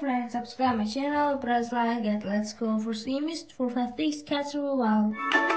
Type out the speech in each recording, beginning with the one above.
friends, subscribe my channel, press like, and let's go for Sims for 5 days catch a while.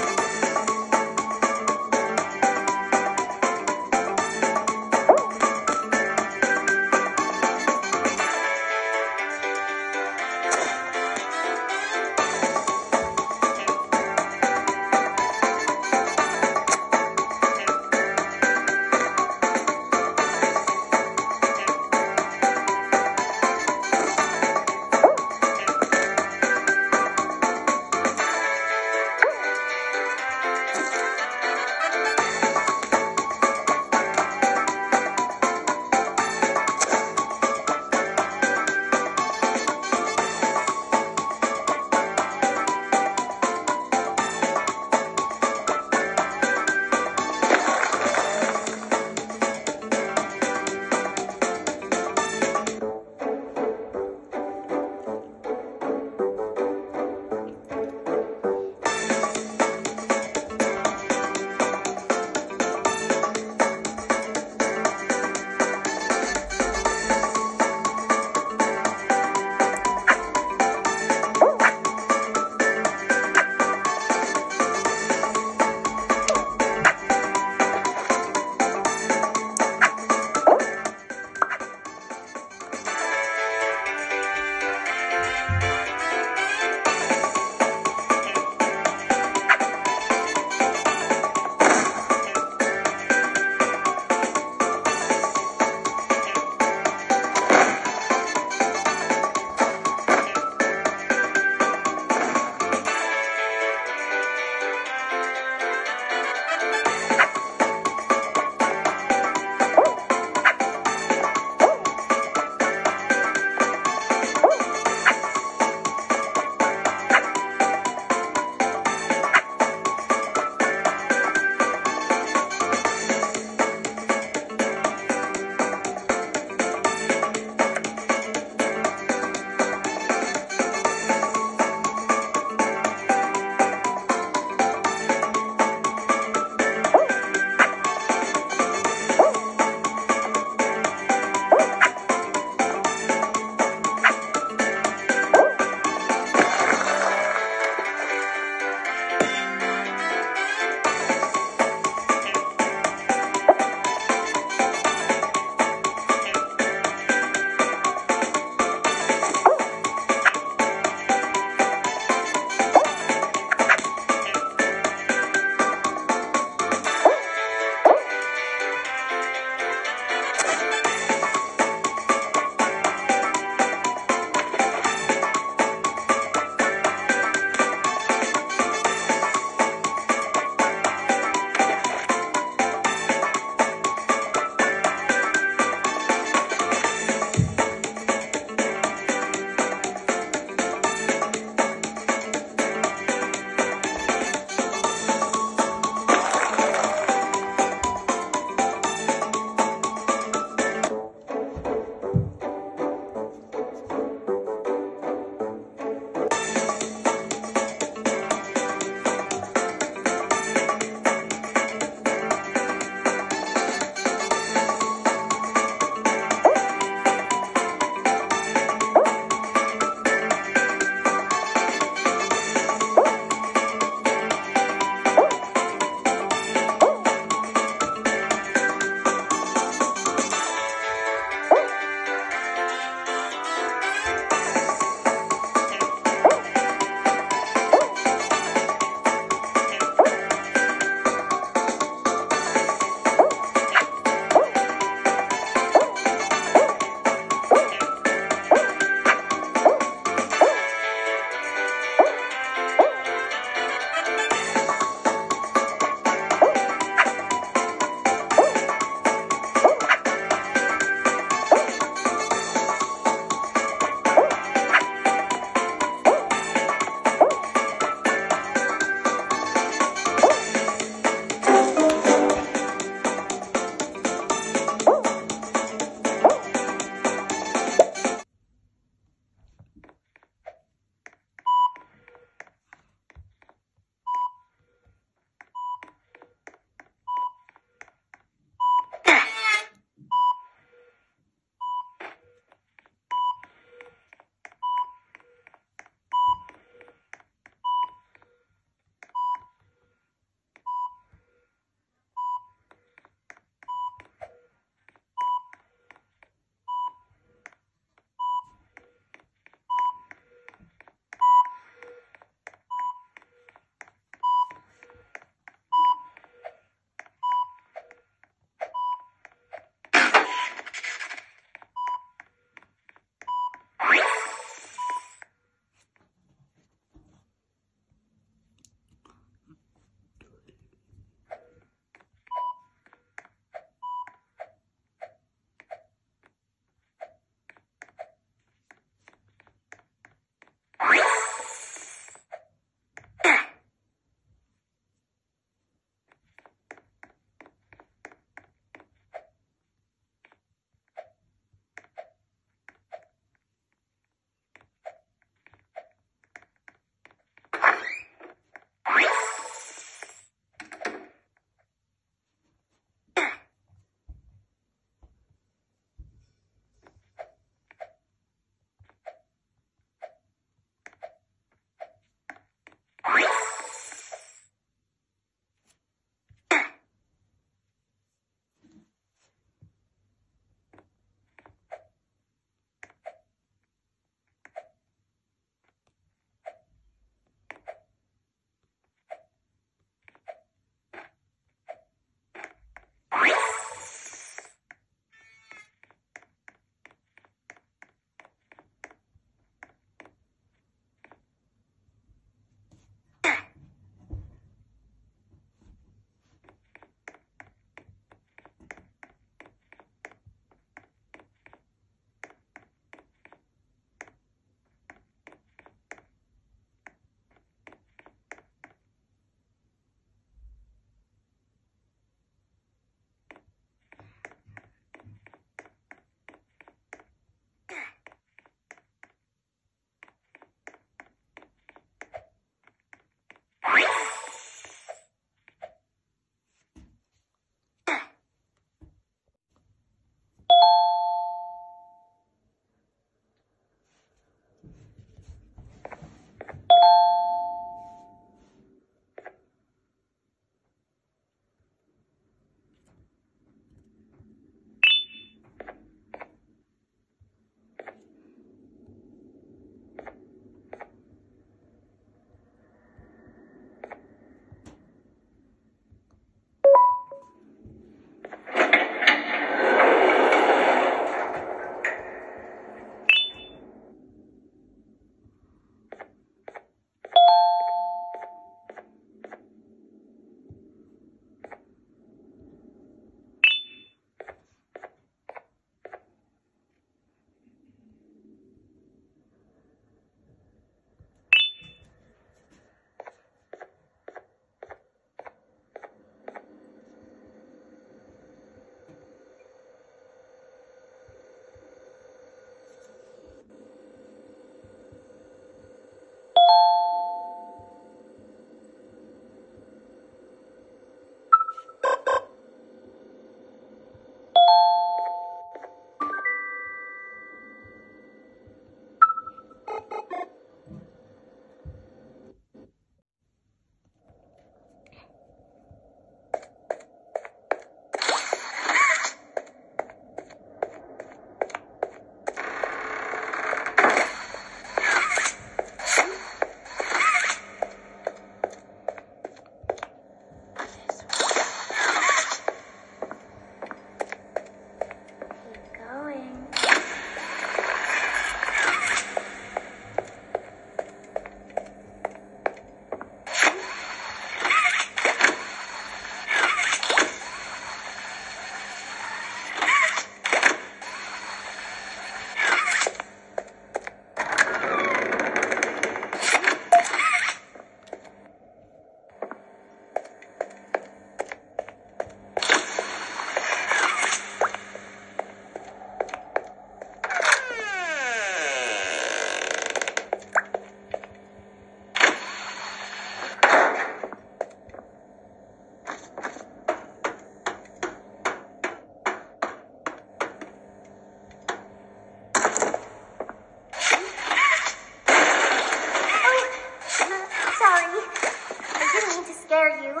Dare you.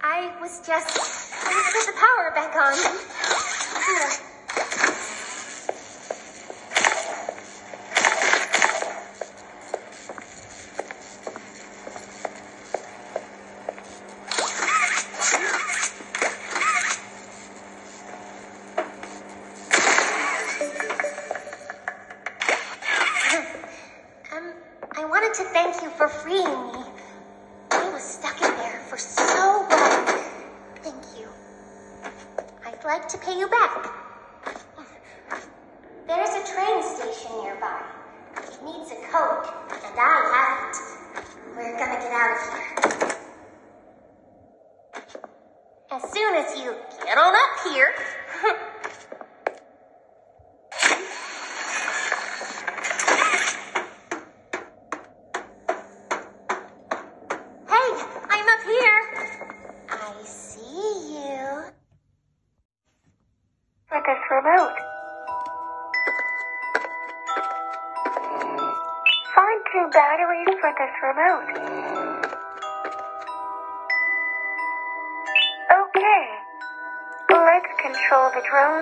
I was just... I put the power back on. Here.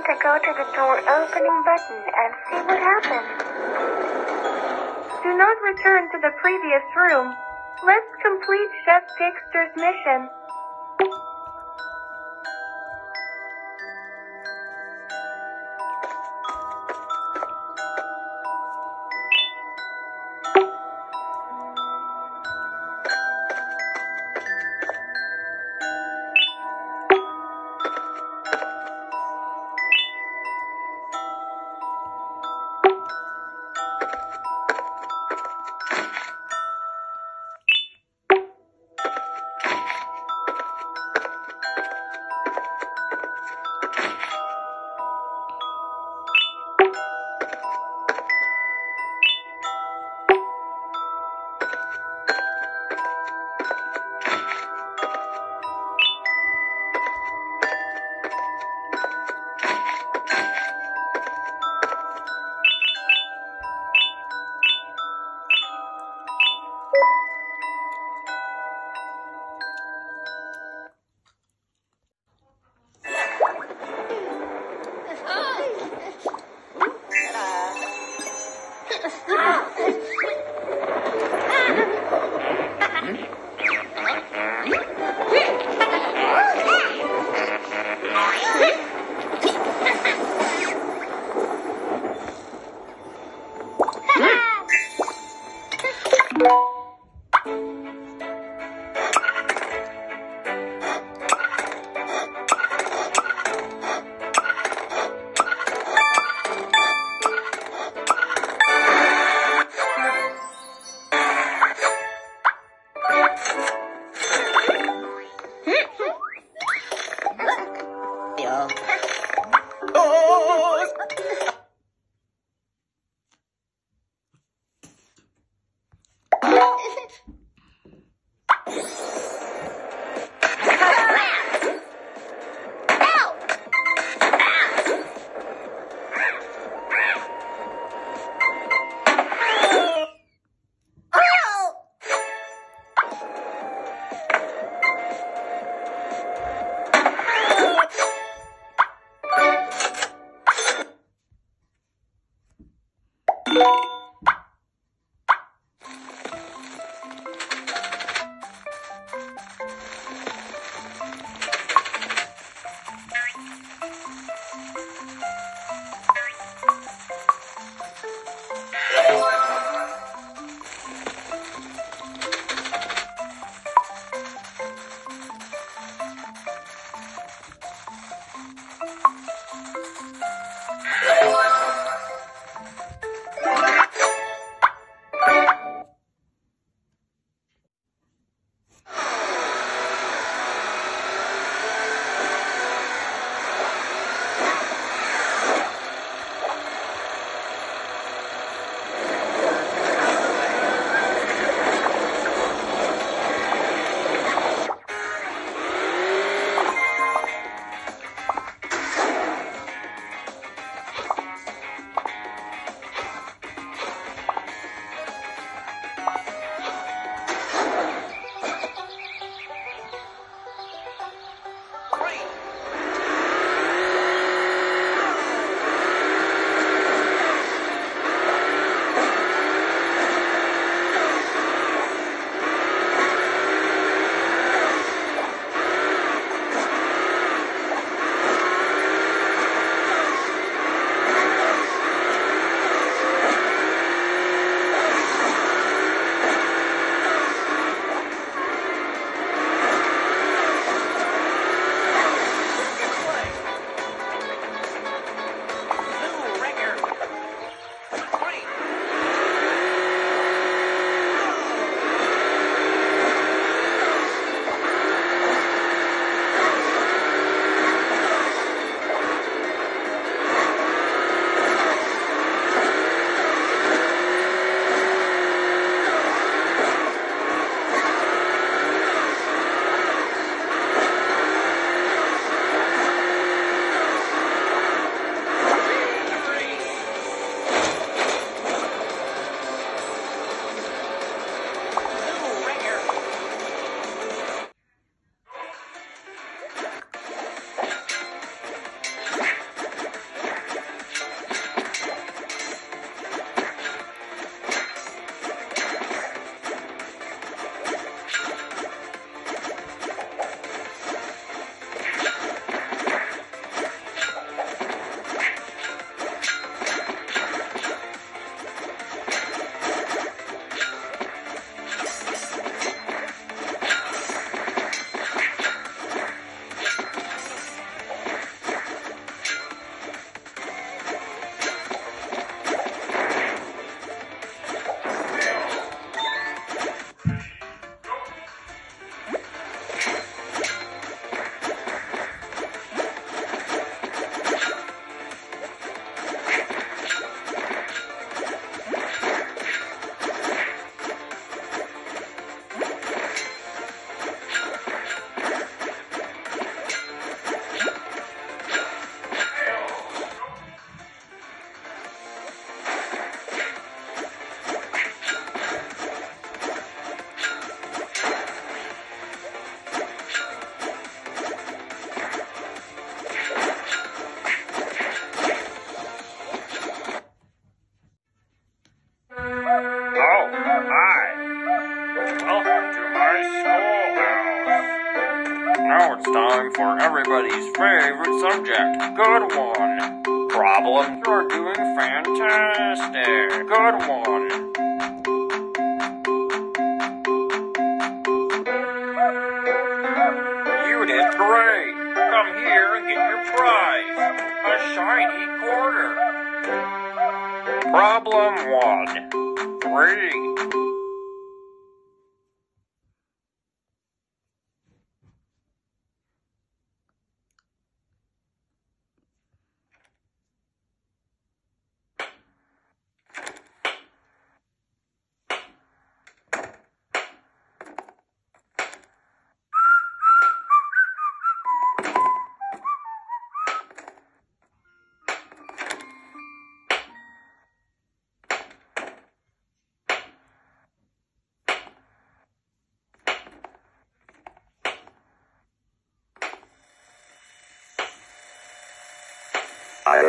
to go to the door opening button and see what happens. Do not return to the previous room. Let's complete Chef Dexter's mission.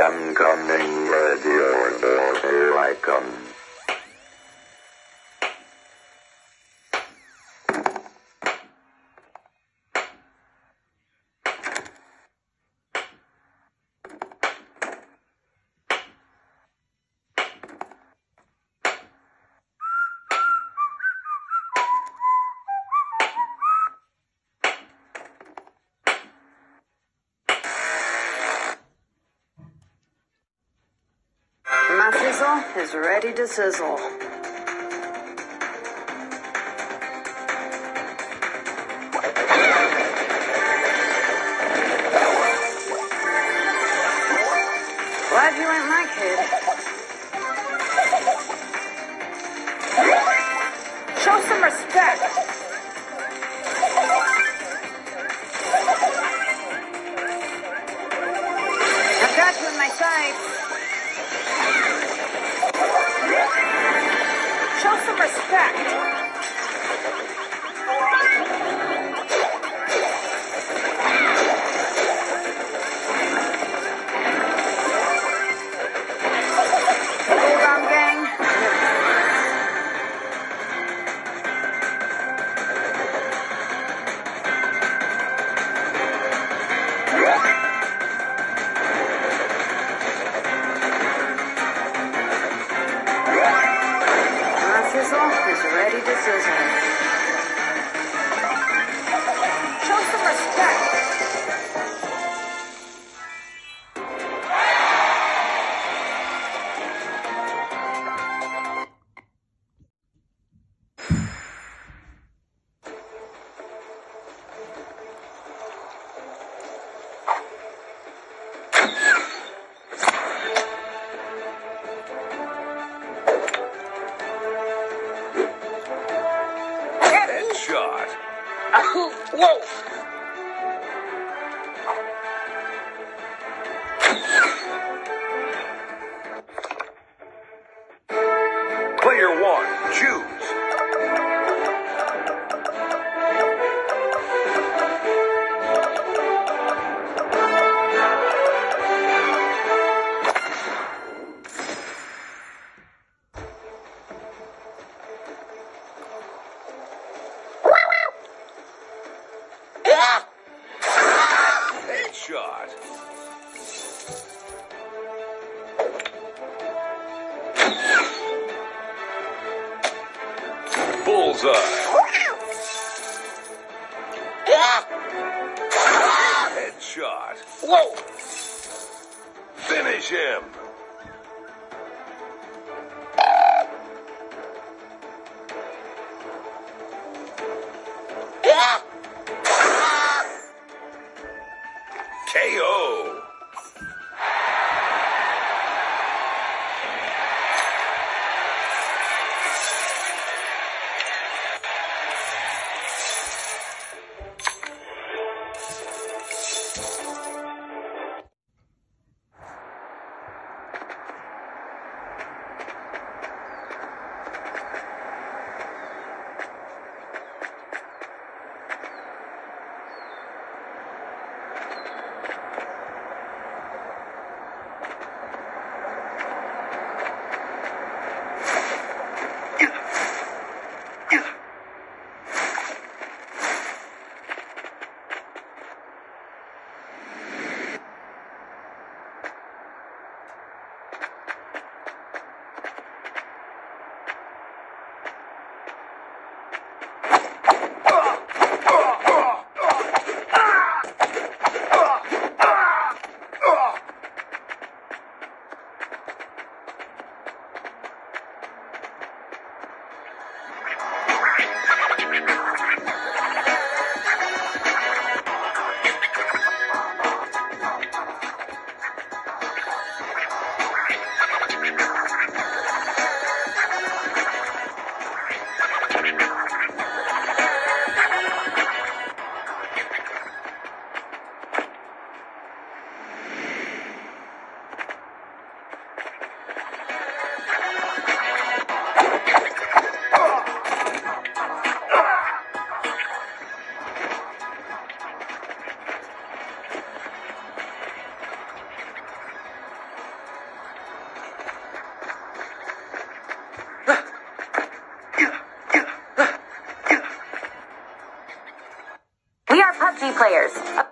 am coming, radio, or here I come. is ready to sizzle. 你看 G players.